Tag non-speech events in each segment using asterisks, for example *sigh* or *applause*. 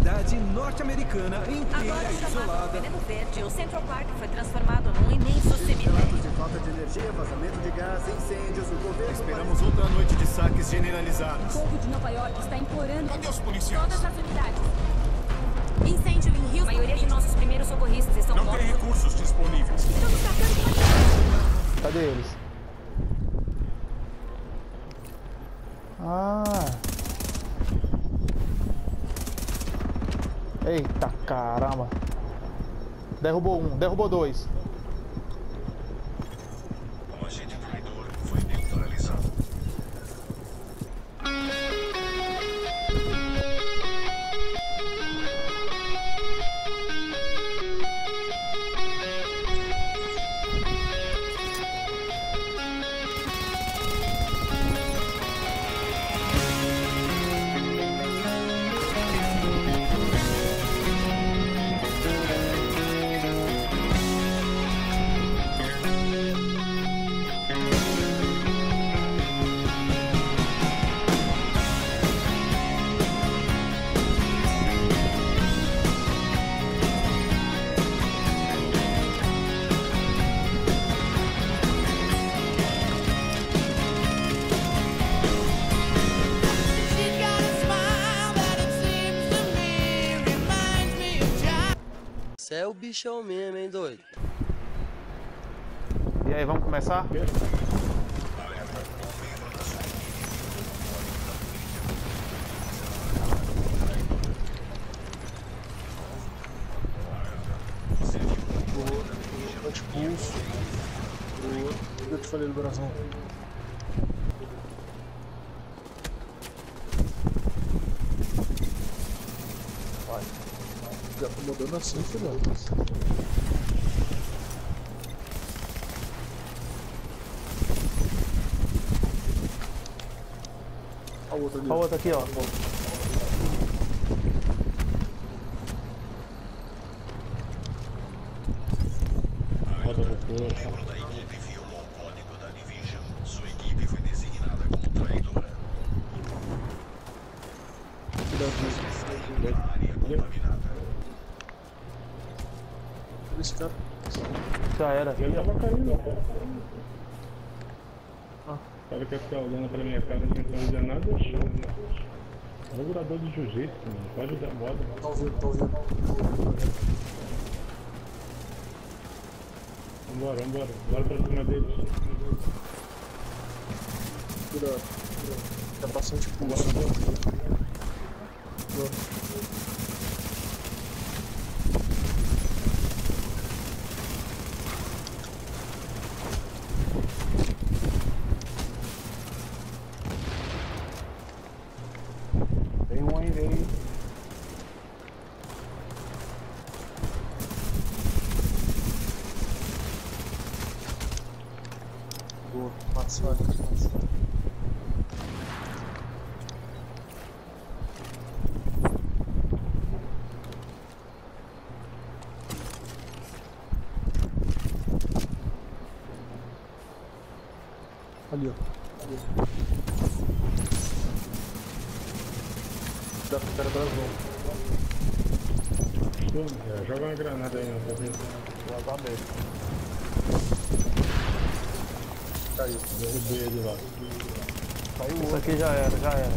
cidade norte-americana inteira Agora chamado isolada. Veneno Verde, o Central Park foi transformado num imenso cemitério. Relatos de falta de energia, vazamento de gás, incêndios, o governo... Esperamos outra noite de saques generalizados. O povo de Nova York está implorando Cadê os policiais? todas as unidades. Incêndio em Rio. A maioria de nossos primeiros socorristas estão Não mortos. tem recursos disponíveis. Estamos tratando Cadê eles? Ah. Eita caramba. Derrubou um, derrubou dois. Bichão mesmo, hein, doido? E aí, vamos começar? Antipulso. O que eu te falei do coração? Vai. Filhão. A outra ali. Olha o outro aqui, ó. Membro da equipe violou o código da Division. Sua equipe foi designada como traidora. Área contaminada. Esse cara. Já era. Ele tava caindo, cara. O cara quer ficar olhando pra minha cara sem fazer nada, é. É um jogador de jiu-jitsu, mano. Pode dar moda. Tá ouvindo, tá ouvindo. Vambora, vambora. Bora pra cima deles. Cuidado. Tá bastante. Tem Ali, ó. Dá pro cara brasão. Joga uma granada aí na cabeça. Vazar mesmo. Caiu. Derrubei ele lá. Isso aqui já era, já era.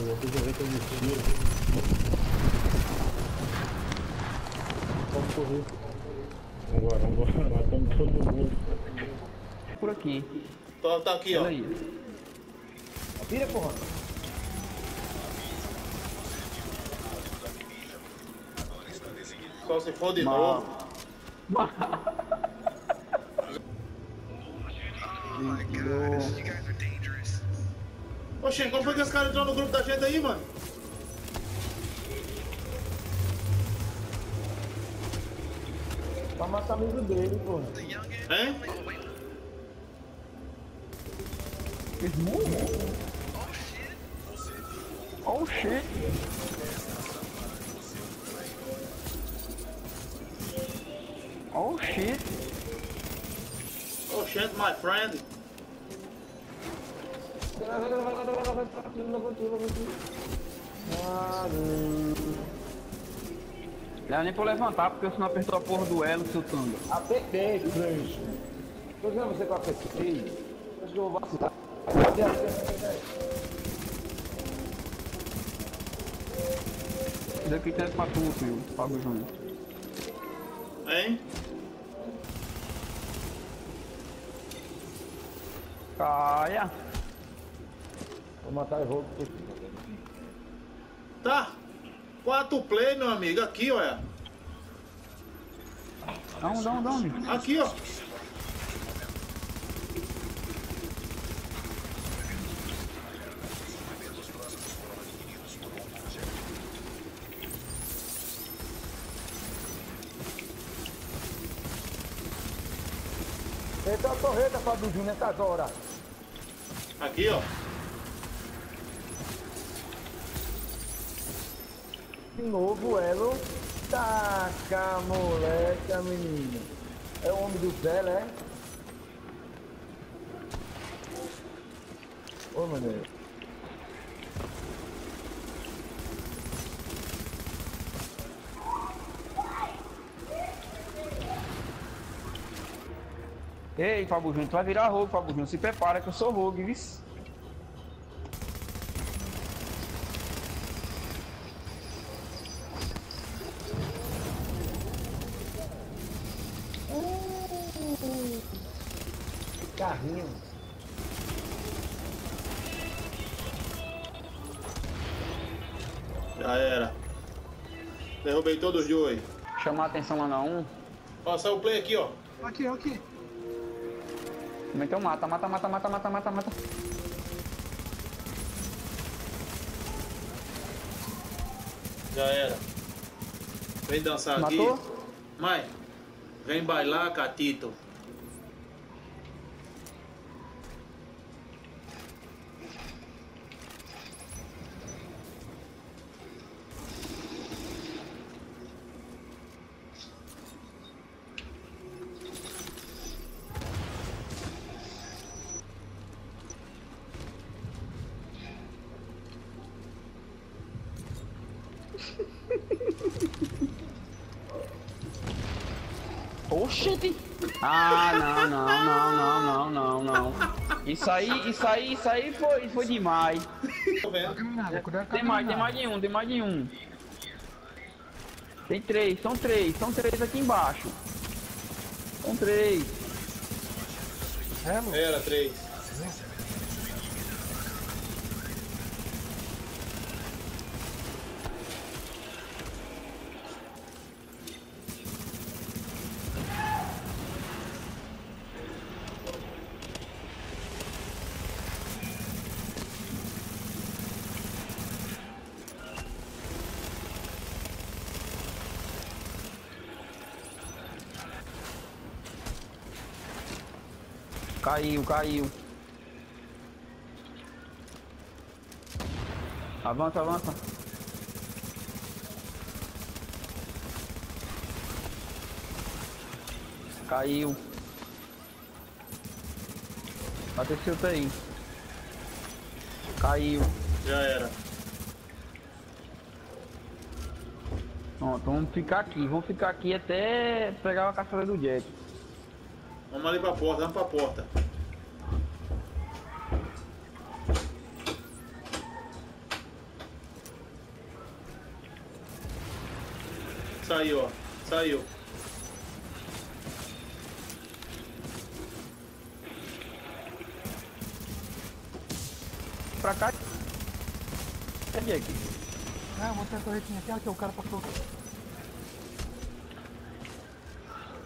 O outro já veio com tiro. Vamos correr. Vambora, vambora. Matamos todo mundo. Por aqui. Tá, tá aqui, ó. Aí. Vira, porra. Só se for de novo. *laughs* Oxê, como foi que esse cara entrou no grupo da gente aí, mano? Pra matar amigo dele, porra. Hein? Oh shit. Oh shit. Oh shit, my friend. Não é nem pra levantar, porque você não apertou a porra do elo, seu tanga. Apertei, Crunch. Tô dizendo a você que eu apertei. Acho que eu vou vacilar. Isso daqui tem pra tu, filho. Fábio Júnior. Hein? Caia. Vou matar o jogo. Tá. Quatro play, meu amigo. Aqui, olha. Dá um, dá um, dá um. Aqui, ó. Eita, a torreta, Fábio Júnior, nessas horas. Aqui, ó. De novo, elo. Taca, moleque, menino. É o homem do Zé, né? Ô, maneiro. Ei, Fábio Júnior, tu vai virar rogue, Fábio Júnior. Se prepara que eu sou rogue, viu? Carrinho. Já era. Derrubei todos os dois. Chamar a atenção lá na 1. Ó, saiu o play aqui, ó. Aqui, aqui. Então mata, mata, mata, mata, mata, mata, mata. Já era. Vem dançar Matou? aqui. Mãe, vem bailar, Catito. Oxente! Ah, não, não, não, não, não, não, não. Isso aí, isso aí, isso aí foi, foi demais. Tem mais, tem mais de um, tem mais de um. Tem três, são três, são três aqui embaixo. São três. Elo? Era três. Caiu, caiu. Avança, avança. Caiu. Bateu esse aí. Caiu. Já era. Pronto, vamos ficar aqui. Vamos ficar aqui até pegar a caçada do Jack. Vamos ali pra porta, vamos pra porta. Saiu, ó. Saiu. Pra cá. É Jack. Ah, vou ter a corretinha aqui, aqui, o cara passou.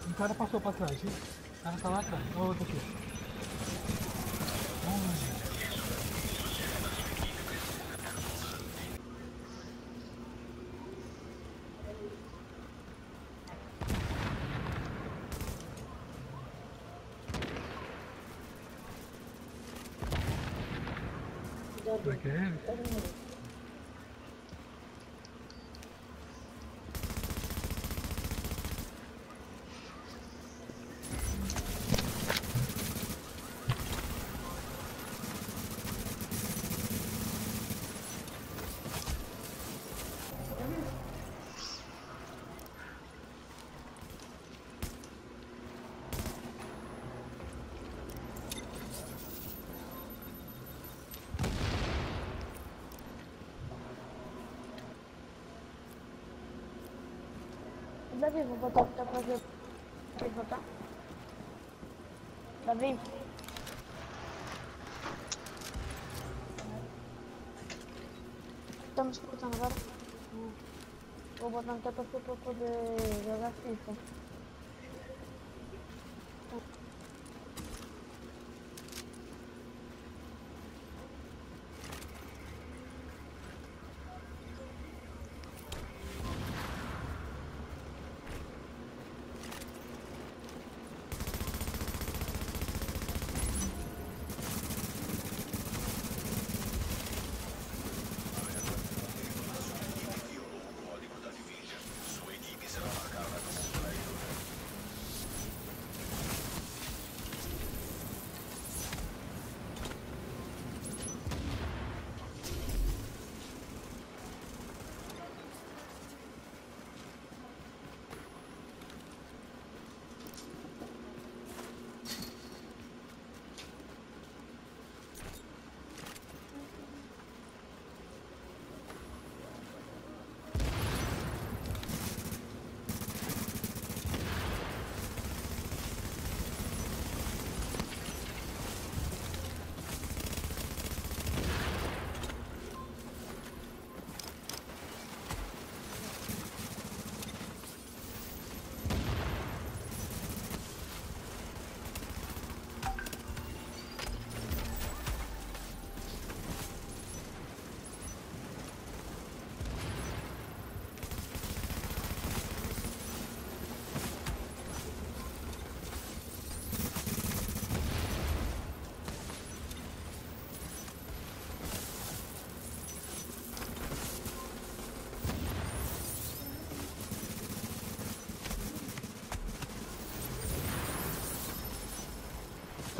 Um cara passou pra trás, viu? O cara tá lá atrás. Olha o outro aqui. Ai, Será que é ele? Davi, vou botar pra fazer. Pode botar? Davi? Estamos escutando agora? Vou botar no teu perfil pra poder jogar FIFA.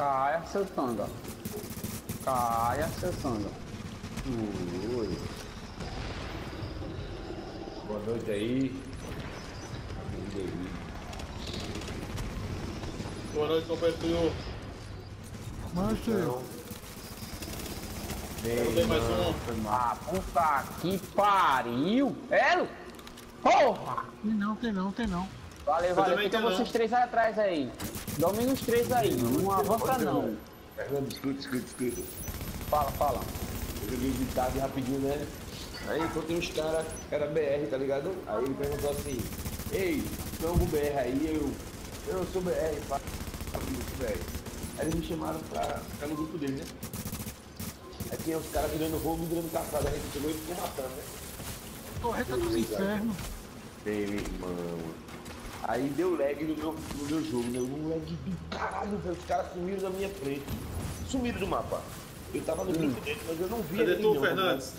Caia, seu tanga. Caia, seu tanga. Ui. Boa noite aí. Boa noite, companheiro. Quero ver mais um. Ah, puta que pariu. É, Porra! Tem não, tem não, tem não. Valeu, valeu. Fica vocês três aí atrás aí. Domina os três aí. Não avança não. Fernando, escuta, escuta, escuta. Fala, fala. Eu joguei de tarde rapidinho, né? Aí encontrei uns caras, era BR, tá ligado? Aí ele perguntou assim, ei, tu é algum BR aí? Eu, eu sou BR, sou BR. Aí eles me chamaram pra ficar no grupo deles, né? Aí tinha os caras virando roubo e virando caçada, a gente chegou e ficou matando, né? Correta dos infernos. Meu irmão. Aí deu lag no meu, no meu jogo, né? Um lag do caralho, velho. Os caras sumiram da minha frente. Sumiram do mapa. Eu tava no grupo deles, mas eu não vi Cadê tu, não, Fernandes?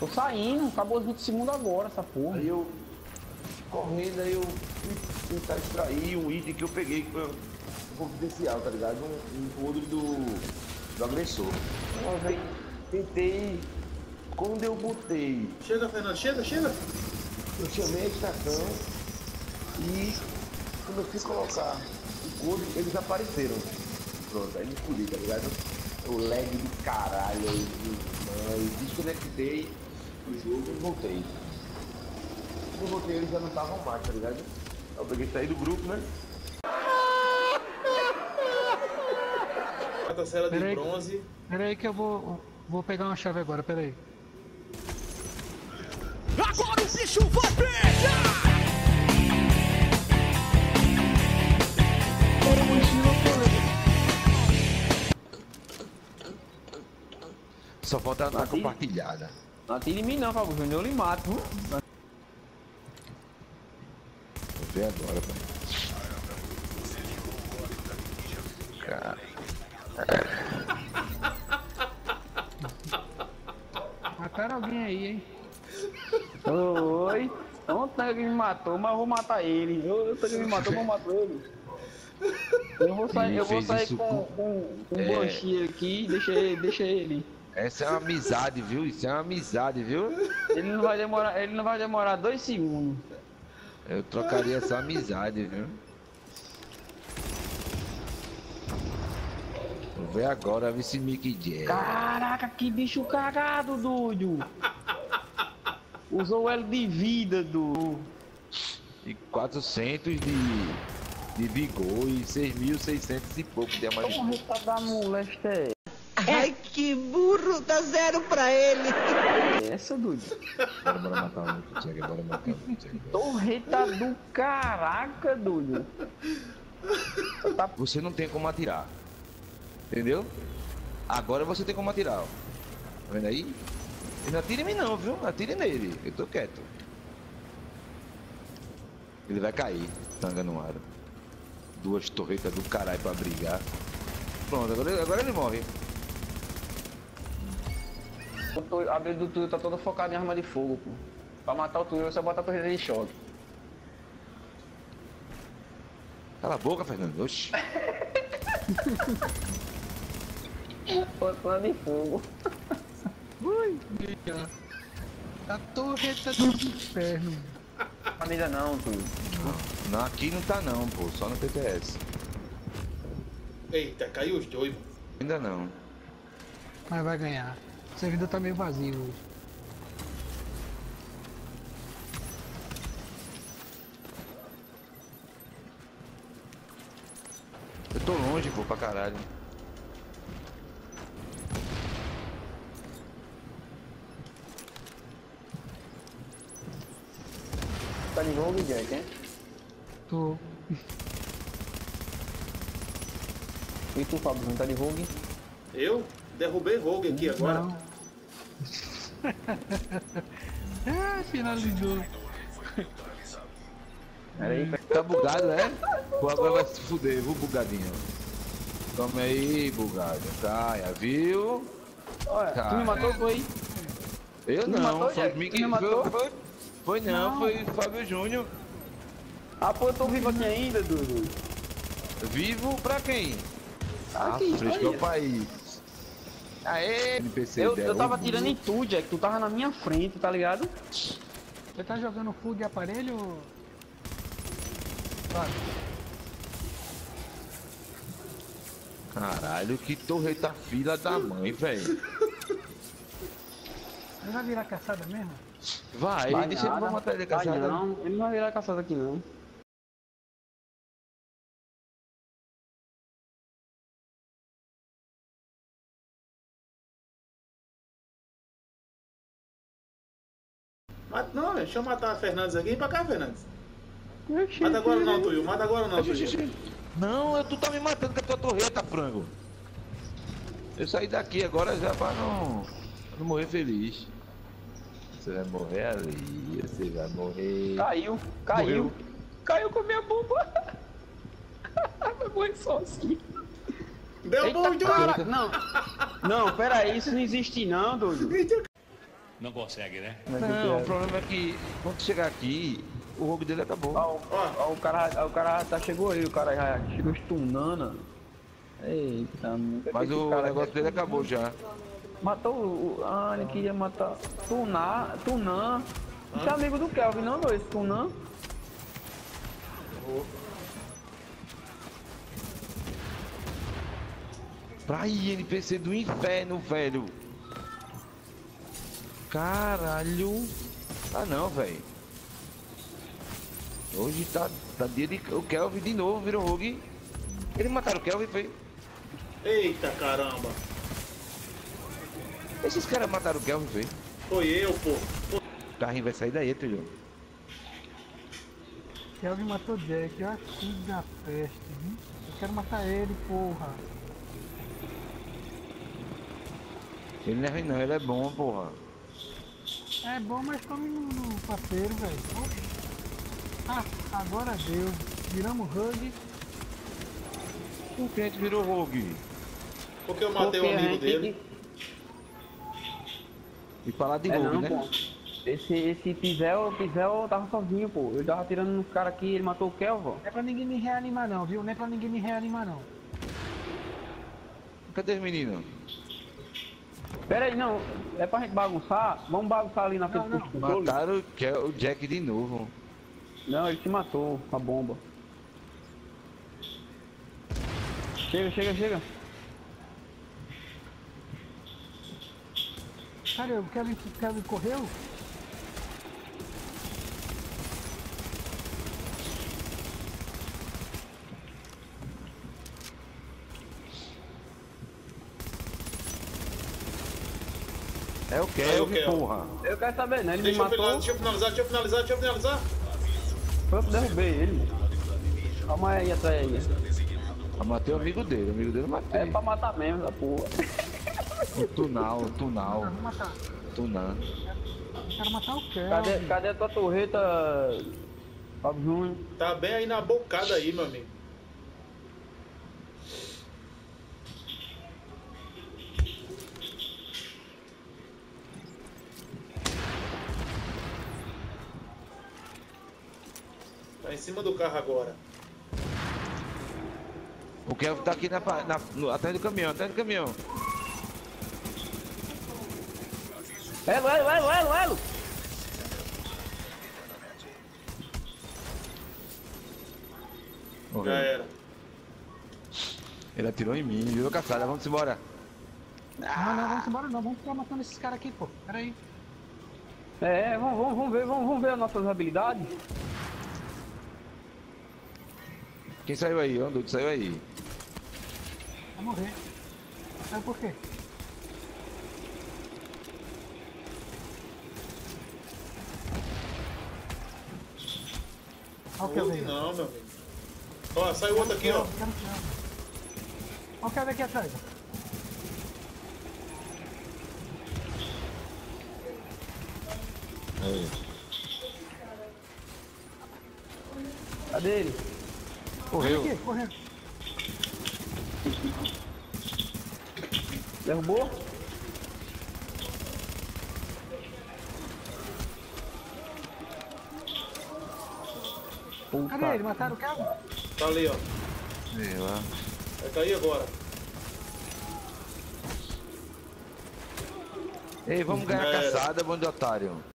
Tô saindo, acabou os 20 segundos agora, essa porra. Aí eu, correndo, aí eu fui tentar extrair um item que eu peguei, que foi um confidencial, tá ligado? Um, um podre do, do agressor. Então, aí, tentei, quando eu botei, Chega, Fernando, chega, chega. eu chamei a estação e quando eu fui colocar o código, eles apareceram. Pronto, aí me fudi, tá ligado? O lag do caralho aí, mano, desconectei o jogo e voltei. Quando eu voltei eles já não estavam mais, tá ligado? Aí Eu peguei saí do grupo, né? Quarta cela de Peraí. bronze. Pera aí que eu vou, vou pegar uma chave agora, pera aí. Agora o bicho vai pegar! Só falta andar compartilhada. Não atire em mim não, Fábio Júnior, eu lhe mato. viu? Vou ver agora, pai. Cara. *laughs* Mataram alguém aí, hein? Oi. Não o tanque me matou, mas eu vou matar ele. Eu, o tanque me matou, mas eu mato ele. Eu vou sair, Ele eu vou sair com, com- com, um É. aqui, deixa ele, deixa ele. Essa é uma amizade, viu? Isso é uma amizade, viu? Ele não vai demorar, ele não vai demorar dois segundos. Eu trocaria essa amizade, viu? Vou ver agora, ver se Mickey Jagger. Caraca, que bicho cagado, doido. Usou o L de vida, do. e 400 de, de vigor e 6.600 e pouco de amadurecimento. tá da molesta é Ai, que burro, dá zero pra ele. essa, doido? Bora, bora matar um, Thiago, bora matar um, Thiago. Torreta do caraca, doido. Você não tem como atirar. Entendeu? Agora você tem como atirar, ó. Tá vendo aí? Não atire em mim não, viu? Atire nele. Eu tô quieto. Ele vai cair, tanga no ar. Duas torretas do caralho pra brigar. Pronto, agora, agora ele morre. Tu- A habilidade do Tuyo tá toda focada em arma de fogo, pô. Pra matar o Tuyo, você bota a torreta em choque. Cala a boca, Fernando. Oxi. *laughs* Botando de fogo. Ui, a torreta do inferno. Ainda não, Tuyo. Não, aqui não tá não, pô. Só no PTS. Eita, caiu os dois. Ainda não. Mas vai ganhar. O servidor tá meio vazio hoje. Eu tô longe, pô, pra caralho. Tá de jogo, Jack, hein? Tô. E tu, Fábio, não tá de rogue? Eu derrubei Rogue aqui agora. Não. ah, finalizou. Peraí, Tá bugado, é? Pô, agora vai se fuder, viu, bugadinho? Toma aí, bugado. Caia, viu? Olha, tu me matou, foi? Eu não, matou, foi Jack? comigo Tu me que matou? foi, foi, foi não, Não. foi Fábio Júnior. Ah, pô, eu tô vivo aqui ainda, Dudu. Vivo pra quem? Aqui, ah, fresco é o país. Aê, NPC Eu, eu tava tirando em tu, Jack. Tu tava na minha frente, tá ligado? Você tá jogando full de aparelho? Claro. Caralho, que torreta fila da mãe, velho. Ele vai virar caçada mesmo? Vai, Vai deixa ele nada. pra matar ele Vai caçada. não, ele não vai virar caçada aqui não. Deixa eu matar a Fernandes aqui. Vem pra cá, Fernandes. Mata agora não, Tuyo. Mata agora não, Tuyo. Não, eu- tu tá me matando com a tua torreta, frango. Eu saí daqui agora já pra não, pra não morrer feliz. Você vai morrer ali, você vai morrer. Caiu, caiu. Morreu. Caiu com a minha bomba. *laughs* Vai morrer sozinho. Deu Eita, bom, cara. Não, não, pera aí, isso não existe não, doido. Não consegue, né? Não, o problema é que quando chegar aqui, o rogo dele acabou. Ó, ó, ó, o cara, o cara tá, chegou aí, o cara já chegou stunando. Eita, nunca Mas o cara negócio dele acabou já. Matou o. Ah, ele queria matar. Tunan. Tunan. Você é amigo do Kelvin, não, dois? Tunan? Pra ir, NPC do inferno, velho. Caralho. Ah não, velho. Hoje tá, tá dia de. O Kelvin de novo virou rogue. Eles mataram o Kelvin, foi. Eita caramba. Esses caras mataram o Kelvin, foi. Foi eu, pô. O carrinho vai sair daí, filho. Kelvin matou Jack, ó, filho da peste, viu? Eu quero matar ele, porra. Ele não é ruim não, ele é bom, porra. É bom, mas come no, no parceiro, velho. Ah, agora deu. Viramos hug. Por que a gente virou rogue? Porque eu matei o Porque a amigo dele. E falar de É rogue, não, né? pô. Esse, esse Pizel, Pizel tava sozinho, pô. Eu tava tirando nos caras aqui, ele matou o Kelvin. Não é pra ninguém me reanimar não, viu? Não é pra ninguém me reanimar não. Cadê os meninos? Pera aí, não. É pra gente bagunçar? Vamos bagunçar ali na frente Não, do controle? Mataram o Jack de novo. Não, ele se matou com a bomba. Chega, chega, chega. Cara, o Kevin, o Kevin correu? É o o Kelvin. porra. Eu quero saber, né? Ele Deixa me eu, finalizar, matou, deixa eu finalizar, deixa eu finalizar, deixa eu finalizar. foi eu que derrubei ele. Calma aí, atrás aí. Eu matei o amigo dele, o amigo dele matei. É pra matar mesmo, da porra. O Tunal, o Tunal. Vou matar. Tunan. Quero matar o Kelvin. Cadê, cadê a tua torreta, Fábio Júnior? Tá bem aí na bocada aí, meu amigo. Em cima do carro agora. O Kelvin tá aqui na, na, no- atrás do caminhão, atrás do caminhão. Elo, elo, elo, elo, elo! Já era. Ele atirou em mim, viu, caçada? Vamos embora. Não, não, vamos embora não. Vamos ficar matando esses caras aqui, pô. Pera aí. É, vamos, vamos, vamos ver, vamos, vamos ver as nossas habilidades. Quem saiu aí? O Andude saiu aí. Vai morrer. Sabe por quê? Olha o Não meu amigo. Ó, saiu outro aqui, ó. Olha o Kelvin aqui atrás. Aí. Cadê ele? Correu. Aqui, correndo. Derrubou? Cadê ele? Mataram o Kelvin? Tá ali, ó. Sei lá. Vai cair agora. Ei, vamos ganhar era. caçada, bando de otário.